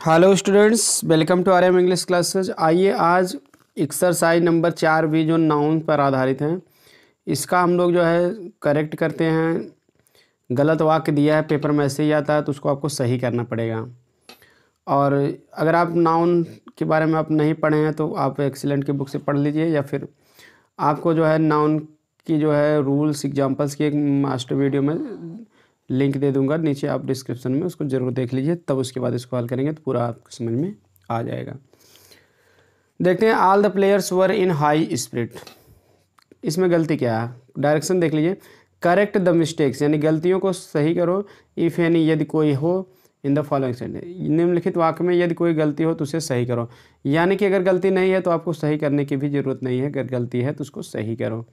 Hello students welcome to R M English classes आइए आज exercise number चार भी जो नाउन पर आधारित हैं, इसका हम लोग जो है करेक्ट करते हैं। गलत वाक्य दिया है पेपर में ऐसे ही आता है तो उसको आपको सही करना पड़ेगा। और अगर आप नाउन के बारे में आप नहीं पढ़े हैं तो आप एक्सीलेंट की बुक से पढ़ लीजिए, या फिर आपको जो है नाउन की जो है रूल्स एग्जाम्पल्स की एक मास्टर वीडियो में लिंक दे दूँगा, नीचे आप डिस्क्रिप्शन में उसको ज़रूर देख लीजिए, तब उसके बाद इसको हल करेंगे तो पूरा आपको समझ में आ जाएगा। देखते हैं all the players were in high spirit इसमें गलती क्या है? डायरेक्शन देख लीजिए। करेक्ट द मिस्टेक्स यानी गलतियों को सही करो। इफ़ यानी यदि कोई हो इन द फॉलोइंग सेंटेंस निम्नलिखित वाक्य में यदि कोई गलती हो तो उसे सही करो। यानी कि अगर गलती नहीं है तो आपको सही करने की भी ज़रूरत नहीं है। अगर गलती है तो उसको सही करो।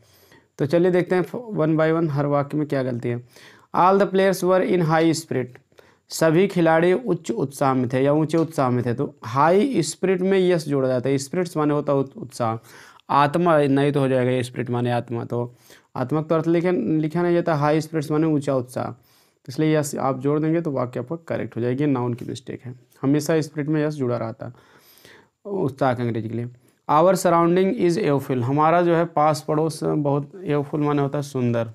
तो चलिए देखते हैं वन बाय वन हर वाक्य में क्या गलती है। All the players were in high spirit सभी खिलाड़ी उच्च उत्साह में थे या ऊँचे उत्साह में थे तो हाई स्पिरिट में यस जोड़ा जाता है। स्पिरिट्स माने होता है उत्साह। आत्मा नहीं तो हो जाएगा स्पिरिट माने आत्मा तो आत्मा तो अर्थ लिखे, लिखा नहीं जाता। हाई स्पिरिट्स माने ऊँचा उत्साह। तो इसलिए यस आप जोड़ देंगे तो वाक्य आपका करेक्ट हो जाएगी। नाउन की मिस्टेक है। हमेशा स्प्रिट में यस जुड़ा रहता उत्साह के अंग्रेज़ी के लिए। आवर सराउंडिंग इज़ एवफुल हमारा जो है पास पड़ोस बहुत एवफुल माने होता है, सुंदर।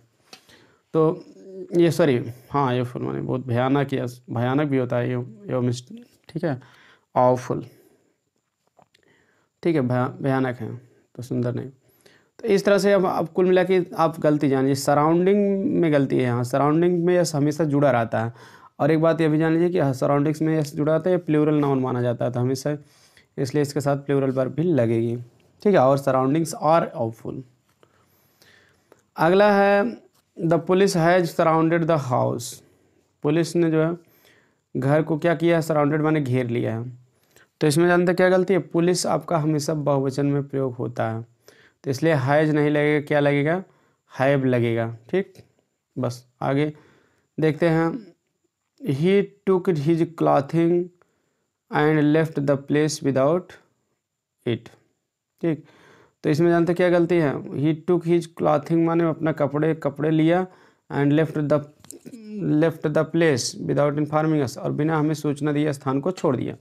तो ये सॉरी हाँ ये फुल माने बहुत भयानक या भयानक भी होता है ये ये मिस्ट ठीक है? आवफुल ठीक है भयानक है तो सुंदर नहीं। तो इस तरह से अब आप कुल मिला के आप गलती जानिए। सराउंडिंग में गलती है हाँ सराउंडिंग में यस हमेशा जुड़ा रहता है। और एक बात ये भी जान लीजिए कि सराउंडिंग्स में यस जुड़ा रहता है प्लूरल नाउन माना जाता है तो हमेशा इसलिए इसके साथ प्लूरल वर्ब भी लगेगी। ठीक है, और सराउंडिंग्स आर ऑफुल अगला है the police has surrounded the house. Police ने जो है, घर को क्या किया है सराउंडेड माने घेर लिया है। तो इसमें जानते क्या गलती है? पुलिस आपका हमेशा बहुवचन में प्रयोग होता है। तो इसलिए हैज़ नहीं लगेगा, क्या लगेगा? हैब लगेगा, ठीक? बस, आगे देखते हैं। He took his clothing and left the place without it ठीक? तो इसमें जानते क्या गलती है? ही टुक हिज क्लॉथिंग माने अपना कपड़े कपड़े लिया and left the left the place without informing us और बिना हमें सूचना दिए स्थान को छोड़ दिया।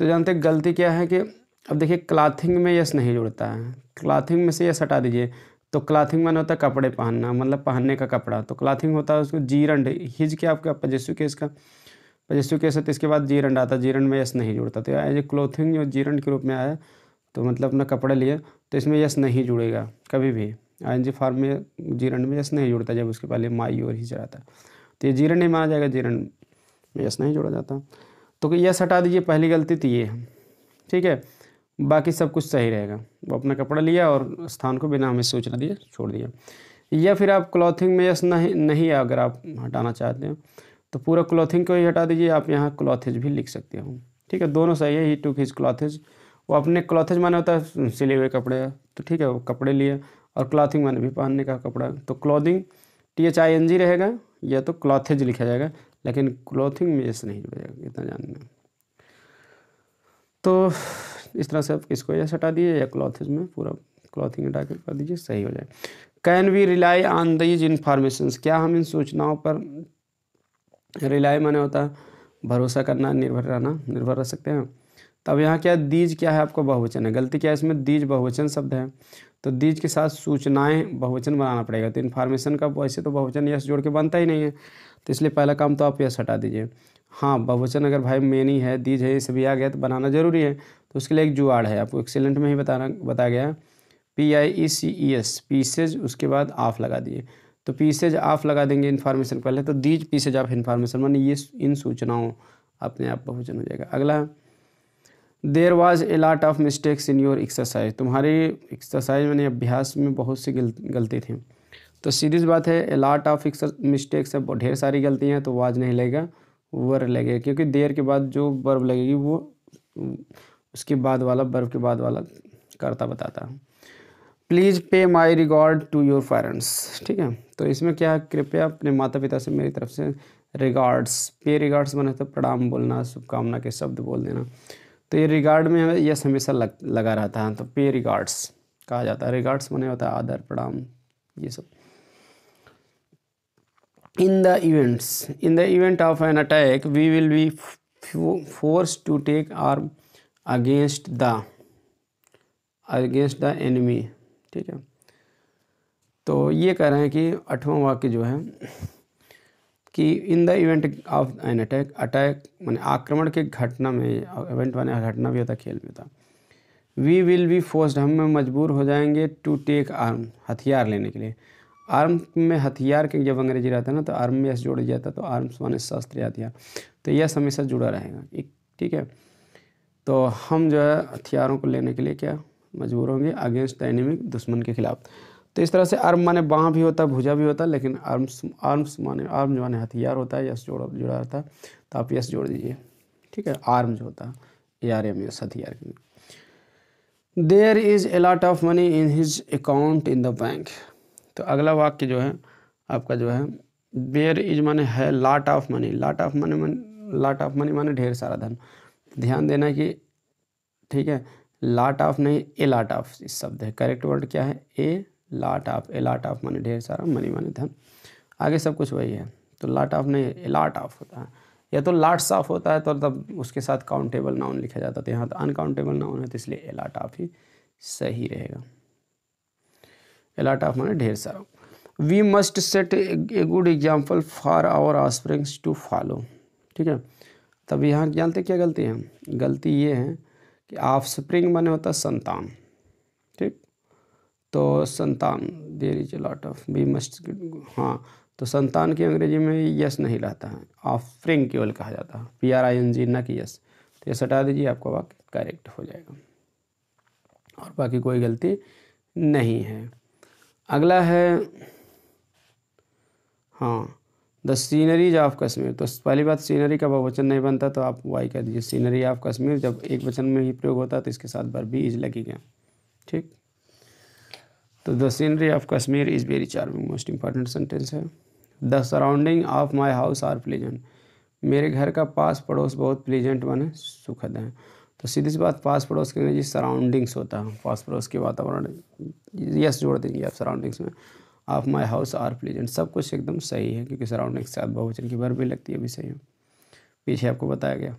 तो जानते गलती क्या है कि अब देखिए क्लाथिंग में यस नहीं जुड़ता है। क्लाथिंग में से यस हटा दीजिए। तो क्लाथिंग माने होता है कपड़े पहनना मतलब पहनने का कपड़ा। तो क्लाथिंग होता है उसको जीरंड हिज क्या आपका? पजेसु केस का पजेसु केस है तो इसके बाद जीरंड आता जीरंड में यस नहीं जुड़ता। तो एज ए क्लोथिंग जो जीरंड के रूप में आया तो मतलब अपना कपड़े लिए तो इसमें यस नहीं जुड़ेगा, कभी भी। आई फार्म में जीरण में यस नहीं जुड़ता, जब उसके पहले माई और ही चढ़ाता। तो ये जीरण नहीं माना जाएगा जीरण में यस नहीं जोड़ा जाता। तो यस हटा दीजिए, पहली गलती तो ये है, ठीक है? बाकी सब कुछ सही रहेगा। वो अपना कपड़ा लिया और स्थान को बिना हमें सूचना दिए छोड़ दिया। या फिर आप क्लॉथिंग में यस नहीं नहीं अगर आप हटाना चाहते हैं तो पूरा क्लॉथिंग को ही हटा दीजिए, आप यहाँ क्लॉथेज भी लिख सकते हो। ठीक है, दोनों सही है ही टू हिज क्लॉथेज वो अपने क्लॉथेज माने होता है, सिले हुए कपड़े। तो ठीक है, वो कपड़े लिए और क्लॉथिंग माने भी पहनने का कपड़ा। तो clothing T H I N G रहेगा, या तो क्लॉथेज लिखा जाएगा, लेकिन क्लॉथिंग में ऐसे नहीं जुड़ा जाएगा इतना जानना तो इस तरह से आप इसको ऐसे हटा दिए या क्लॉथेज में पूरा क्लॉथिंग हटा कर कर दीजिए, सही हो जाए। Can we rely on these information क्या हम इन सूचनाओं पर रिलाई माने होता है? भरोसा करना, निर्भर रहना, निर्भर रह सकते हैं? तब यहाँ क्या दीज क्या है आपको? बहुवचन है। गलती क्या है इसमें? दीज बहुवचन शब्द है। तो दीज के साथ सूचनाएँ बहुवचन बनाना पड़ेगा। तो इन्फॉर्मेशन का वैसे तो बहुवचन यश जोड़ के बनता ही नहीं है। तो इसलिए पहला काम तो आप यश हटा दीजिए। हाँ बहुवचन अगर भाई मेनी है, दीज है, ये सभी आ गया तो बनाना ज़रूरी है। तो उसके लिए एक जुआड़ है। आपको एक्सीलेंट में ही बताना, बताया गया है। P I E C E S pieces उसके बाद ऑफ़ लगा दिए। तो पीसेज ऑफ़ लगा देंगे इन्फॉर्मेशन पहले। तो दीज पीसेज ऑफ़ इन्फॉर्मेशन मानी ये इन सूचनाओं अपने आप बहुवचन हो जाएगा। अगला there was a lot of mistakes in your exercise तुम्हारी एक्सरसाइज मैंने अभ्यास में बहुत सी गलती थी। तो सीरीज़ बात है ए लॉट ऑफ़ मिस्टेक्स है ढेर सारी गलतियाँ तो वाज नहीं लगेगा वर लगेगा, क्योंकि देर के बाद जो बर्ब लगेगी, वो, उसके बाद वाला बर्ब के बाद वाला करता बताता है। Please pay my regard to your parents ठीक है? तो इसमें क्या कृपया अपने माता पिता से मेरी तरफ़ से रिगार्ड्स पे रिगार्ड्स बने तो प्रणाम बोलना, शुभकामना के शब्द बोल देना। तो ये रिगार्ड में हमें यस हमेशा लग, लगा रहता है तो पे रिगार्ड्स कहा जाता है। रिगार्ड्स बने होता है आदर प्रणाम ये सब। In the events in the event of an attack we will be force to take arm against the against the enemy ठीक है। तो ये कह रहे हैं कि आठवां वाक्य जो है कि in the event of an attack attack मैंने आक्रमण के घटना में इवेंट माने घटना भी होता, खेल में होता वी विल बी फोर्स्ड हम मजबूर हो जाएँगे टू टेक आर्म हथियार लेने के लिए। आर्म में हथियार के जब अंग्रेज़ी रहता है ना तो आर्म में यस जोड़ जाता तो आर्म्स माने शस्त्र हथियार। तो यस हमेशा जुड़ा रहेगा ठीक है? तो हम जो है, हथियारों को लेने के लिए क्या, मजबूर होंगे अगेंस्ट द एनिमी दुश्मन के खिलाफ। तो इस तरह से आर्म माने बाँ भी होता, भुजा भी होता, लेकिन आर्म्स आर्म्स माने आर्म जो माने हथियार होता है, यस जोड़ा, जुड़ा रहता है तो आप यस जोड़ दीजिए। ठीक है? आर्म जो होता है ए आर एम एस हथियार there is a lot of money in his account in the bank तो अगला वाक्य जो है, आपका जो है देयर इज़ माने है lot of money lot of money मन लाट ऑफ़ मनी माने ढेर सारा धन। ध्यान देना कि, ठीक है लाट ऑफ़ नहीं ए लाट ऑफ़ इस शब्द है। करेक्ट वर्ड क्या है? A lot of a lot of माने ढेर सारा मनी माने धन आगे सब कुछ वही है। तो लाट ऑफ़ नहीं ए लाट ऑफ़ होता है। या तो लाट्स ऑफ़ होता है तो तब उसके साथ काउंटेबल नाउन लिखा जाता है। तो यहाँ तो अनकाउंटेबल नाउन है तो इसलिए ए लाट ऑफ़ ही सही रहेगा। ए लाट ऑफ़ माने ढेर सारा। We must set a good example for our offsprings to follow ठीक है? तब यहाँ जानते क्या गलती है? गलती ये है कि ऑफ़ स्प्रिंग माने होता है संतान। तो संतान there is lot of we must हाँ तो संतान की अंग्रेज़ी में यस नहीं रहता है। ऑफ़ स्प्रिंग केवल कहा जाता है। P R I N G न कि यस तो यस हटा दीजिए, आपका वाक्य करेक्ट हो जाएगा। और बाकी कोई गलती नहीं है। अगला है हाँ द सीनरीज ऑफ़ कश्मीर तो पहली बात सीनरी का बहुवचन नहीं बनता तो आप वाई कह दीजिए सीनरी ऑफ़ कश्मीर जब एक वचन में ही प्रयोग होता है तो इसके साथ बार भी इज़ लगेगा ठीक? तो the scenery of Kashmir is very charming most important sentence है। The surrounding of my house are pleasant मेरे घर का पास पड़ोस बहुत प्लीजेंट बने सुखद है। तो सीधी सी बात पास पड़ोस के अंग्रेज़ी सराउंडिंग्स होता है। पास पड़ोस के वातावरण यस जोड़ देंगे आप सराउंडिंग्स में। Of my house are pleasant सब कुछ एकदम सही है, क्योंकि सराउंडिंग के साथ बहुवचन की भर भी लगती है भी सही है। पीछे आपको बताया गया।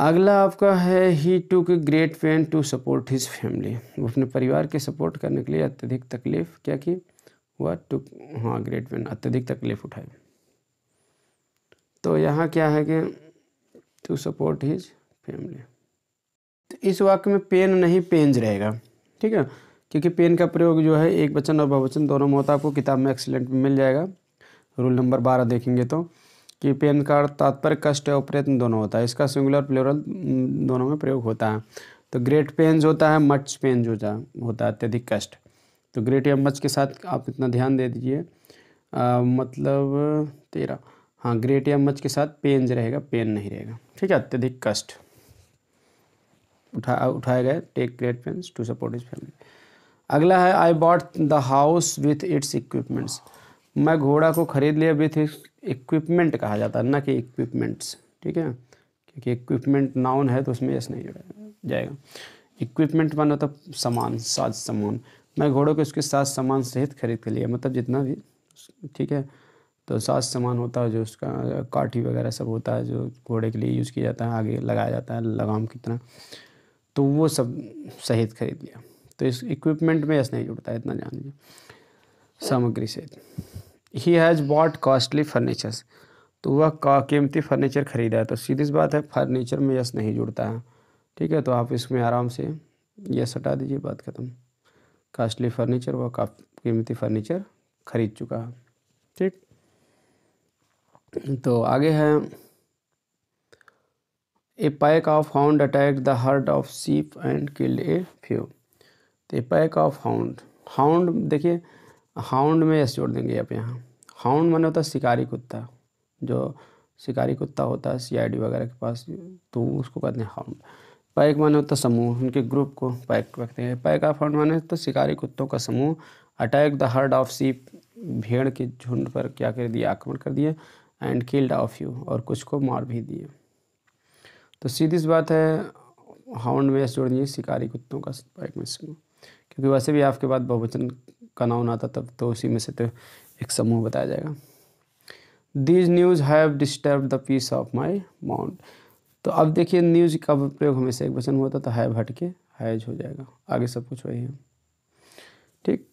अगला आपका है he took great pain to support his family वो अपने परिवार के सपोर्ट करने के लिए अत्यधिक तकलीफ़, क्या की? हुआ टुक हाँ ग्रेट पेन अत्यधिक तकलीफ़ उठाई। तो यहाँ क्या है कि टू सपोर्ट हिज फैमिली तो इस वाक्य में पेन नहीं पेंज रहेगा, ठीक है? क्योंकि पेन का प्रयोग जो है, एक वचन और बहुवचन दोनों में होता है, आपको किताब में एक्सीलेंट मिल जाएगा। रूल नंबर बारह देखेंगे तो। कि पेन का तात्पर्य कष्ट और प्रयत्न दोनों होता है। इसका सिंगुलर प्लूरल दोनों में प्रयोग होता है। तो ग्रेट पेन्स होता है मच पेन जो होता है अत्यधिक कष्ट। तो ग्रेट या मच के साथ आप इतना ध्यान दे दीजिए। मतलब तेरह हाँ ग्रेट या मच के साथ पेन्स रहेगा पेन नहीं रहेगा। ठीक है? अत्यधिक कष्ट। उठा, उठाए गए take great pains to support is family अगला है I bought the house with its equipments मैं घोड़ा को खरीद लिया विथ इक्विपमेंट कहा जाता है, ना कि इक्विपमेंट्स ठीक है? क्योंकि इक्विपमेंट नाउन है तो उसमें यस नहीं जुड़ा जाएगा। इक्विपमेंट माना तो सामान, साज सामान। मैं घोड़ों को उसके साथ सामान सहित खरीद के लिया मतलब जितना भी, ठीक है? तो साज सामान होता है, जो उसका काठी वगैरह सब होता है, जो घोड़े के लिए यूज़ किया जाता है, आगे लगाया जाता है, लगाम की तरह। तो वो सब सहित खरीद लिया। तो इस इक्विपमेंट में यस नहीं जुड़ता इतना जान लीजिए। सामग्री सहित। He has bought costly furnitures तो वह कीमती फर्नीचर खरीदा है। तो सीधी सी बात है फर्नीचर में यस नहीं जुड़ता है। ठीक है तो आप इसमें आराम से यस हटा दीजिए, बात ख़त्म। कॉस्टली फर्नीचर वह कीमती फर्नीचर खरीद चुका है। ठीक? तो आगे है। A pack of hound attack the herd of sheep and killed a few तो a pack of hound hound देखिए हाउंड में यस जोड़ देंगे आप यहाँ। हाउंड माने होता है शिकारी कुत्ता। जो शिकारी कुत्ता होता है सीआईडी वगैरह के पास तो उसको कहते हैं हाउंड। पैक माने होता है समूह, उनके ग्रुप को पैक रखते हैं। पैक ऑफ़ हाउंड माने तो शिकारी कुत्तों का समूह। अटैक द हर्ड ऑफ़ सीप भेड़ के झुंड पर क्या कर दिया आक्रमण कर दिया एंड किल्ड ऑफ़ यू और कुछ को मार भी दिए। तो सीधी सी बात है, हाउंड में जोड़ दिए शिकारी कुत्तों का पैक में समूह क्योंकि वैसे भी आपके बाद बहुवचन का नाउन आता तब तो उसी में से तो एक समूह बताया जाएगा। These news have disturb the peace of my mount तो अब देखिए न्यूज़ का प्रयोग हमेशा एक वचन होता तो हैव हट के हैज़ हो जाएगा। आगे सब कुछ वही है। ठीक?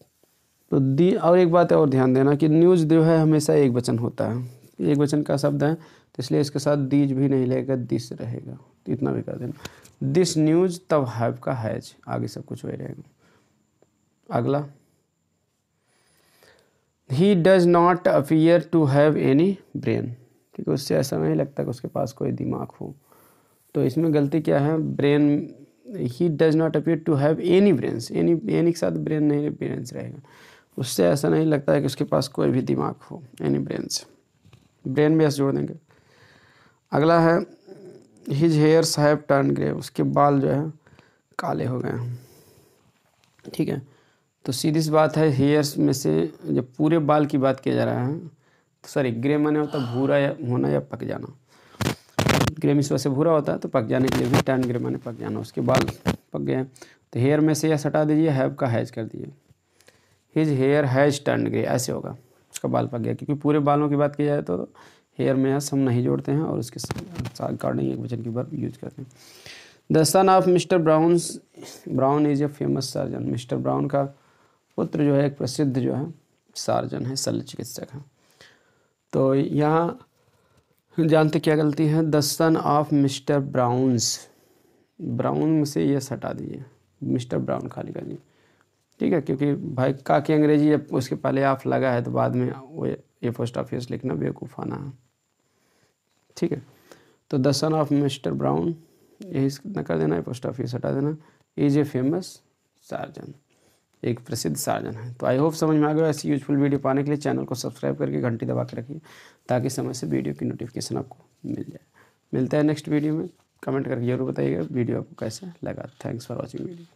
तो दी, और एक बात और ध्यान देना कि न्यूज़ जो है, हमेशा एक वचन होता है। एक वचन का शब्द है तो इसलिए इसके साथ दीज भी नहीं लगेगा दिस रहेगा। तो इतना भी कर देना। दिस न्यूज़ तब हैव का हैज़ आगे सब कुछ वही रहेगा। अगला। He does not appear to have any brain ठीक है उससे ऐसा नहीं लगता कि उसके पास कोई दिमाग हो। तो इसमें गलती क्या है? Brain he does not appear to have any brains any any के साथ ब्रेन नहीं ब्रेन्स रहेगा। उससे ऐसा नहीं लगता है कि उसके पास कोई भी दिमाग हो एनी ब्रेन्स ब्रेन में ऐसे जोड़ देंगे। अगला है his hairs have turn grey उसके बाल जो है काले हो गए हैं। ठीक है? तो सीधी सी बात है हेयर्स में से जब पूरे बाल की बात किया जा रहा है तो सॉरी ग्रे माने होता, भूरा या, होना या पक जाना। ग्रे मिस से भूरा होता है तो पक जाने के लिए भी टर्न ग्रे माने पक जाना, उसके बाल पक गए तो हेयर में से यह हटा दीजिए हैव का हैज़ कर दीजिए। His hair has turn grey ऐसे होगा, उसका बाल पक गया। क्योंकि पूरे बालों की बात की जाए तो हेयर में यस हम नहीं जोड़ते हैं और उसके अकॉर्डिंग एक वचन की वर्ब यूज़ करते हैं। The son of mister Brown Brown is a famous surgeon mister Brown का पुत्र जो है, एक प्रसिद्ध जो है, सार्जन है, शल्य चिकित्सक है। तो यहाँ जानते क्या गलती है? The son of mister Brown's Brown से ये हटा दीजिए मिस्टर ब्राउन खाली कर दीजिए ठीक है, क्योंकि भाई का की अंग्रेज़ी जब उसके पहले आप लगा है तो बाद में वो ये पोस्ट ऑफ़िस लिखना बेवकूफ़ाना है। ठीक है तो the son of mister Brown यही कर देना है पोस्ट ऑफ़िस हटा देना। Is a famous surgeon. एक प्रसिद्ध सार्जन है। तो आई होप समझ में आ गया। ऐसी यूजफुल वीडियो पाने के लिए चैनल को सब्सक्राइब करके घंटी दबा के रखिए, ताकि समय से वीडियो की नोटिफिकेशन आपको मिल जाए। मिलता है नेक्स्ट वीडियो में। कमेंट करके ज़रूर बताइएगा वीडियो आपको कैसा लगा। Thanks for watching video